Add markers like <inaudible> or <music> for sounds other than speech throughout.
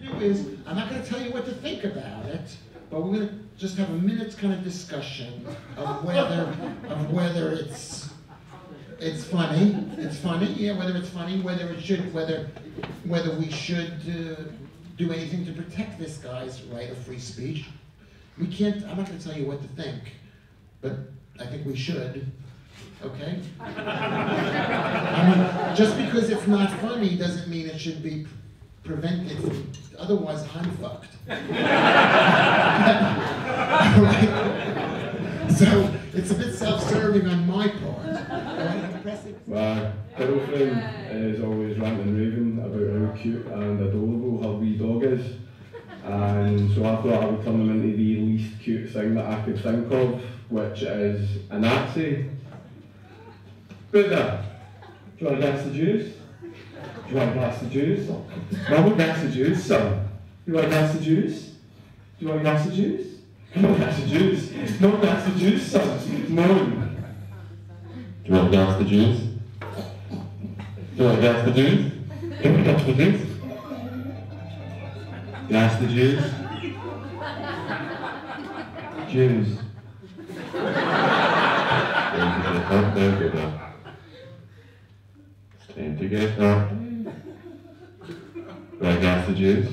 do is, I'm not gonna tell you what to think about it, but we're gonna just have a minute's kind of discussion of whether, of whether it's, it's funny, it's funny, yeah, whether it's funny, whether it should, whether, whether we should, uh, do anything to protect this guy's right of free speech. We can't, I'm not gonna tell you what to think, but I think we should, okay? <laughs> I mean, just because it's not funny doesn't mean it should be prevented from, otherwise I'm fucked. Right? <laughs> <laughs> So, it's a bit self-serving on my part. Right? Impressive. My girlfriend is always ranting and raving about how cute and adorable her wee dog is. And so I thought I would turn them into the least cute thing that I could think of, which is a Nazi. Buddha, do you want to dance the Jews? You want to dance the Jews? No, we'll dance the Jews, son. You want to dance the Jews? Do you want the Jews? No, dance the Jews. No, dance the Jews, son. No. Do you want to dance the Jews? Do you want to dance the Jews? Do you want to dance the Jews? Dance the Jews? Jews. Stand together. Stand together. Dance the Jews?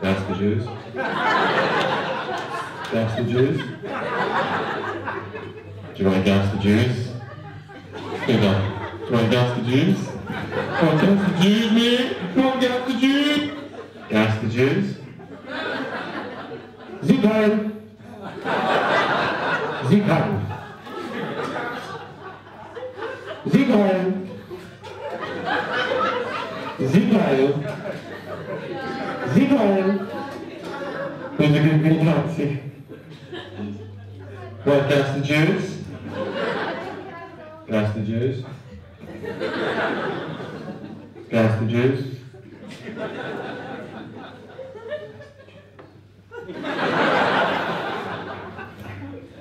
Dance the Jews? That's the Jews. Do you want to dance the Jews? Stand up. Do you want to dance the Jews? Want to dance the Jews, man? Want to dance the Jews? Dance the Jews? Sieg Heil. Zibael. Sieg Heil. Zibael. Zibael. Who's a good good Nazi? Want to dance the Jews? Dance the Jews? Dance the Jews?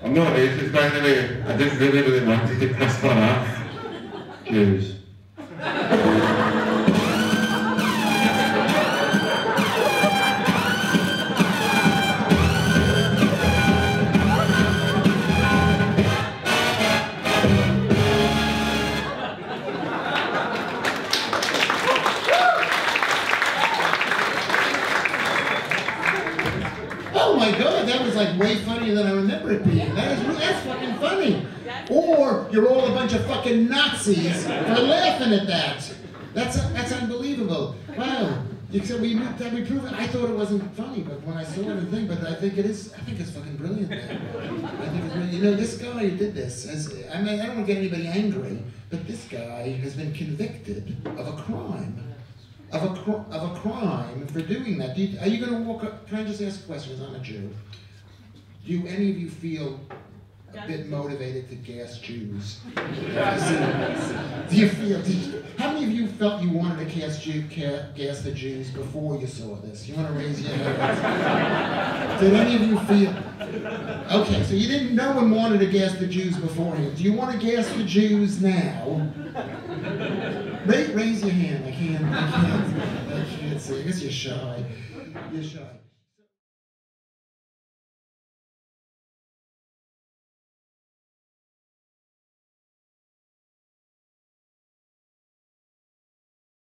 I'm not racist, by the way. I just really, really wanted to piss one off. Jews. My god, that was like way funnier than I remember it being. That is that's fucking funny. Or you're all a bunch of fucking Nazis for laughing at that. That's that's unbelievable. Wow. Said we that we prove it. I thought it wasn't funny, but when I saw it and thing, but I think it is. I think it's fucking brilliant. Man. I think it's. You know, this guy who did this. Has, I mean, I don't want to get anybody angry, but this guy has been convicted of a crime of a, of a crime for doing that. Do you, are you going to walk up? Can I just ask a question? As I'm a Jew. Do any of you feel a bit motivated to gas Jews? do you feel? You, how many of you felt you wanted to gas, Jew, gas the Jews before you saw this? You want to raise your hands? Did any of you feel? Okay, so you didn't. No one wanted to gas the Jews beforehand. Do you want to gas the Jews now? Raise, raise your hand. I can't. I can't. I can't see. I guess you're shy. You're shy.